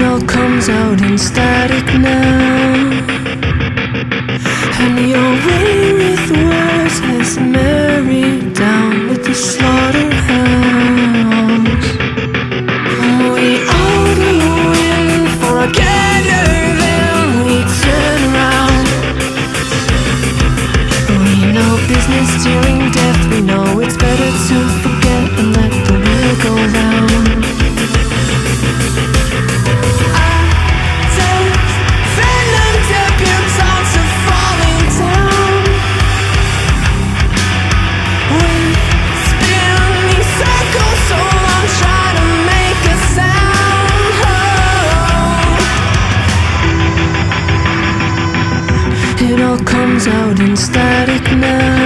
it all comes out in static now. And your way with words has married down with the slaughterhouse. We gather then we turn around. We no business to It all comes out in static now.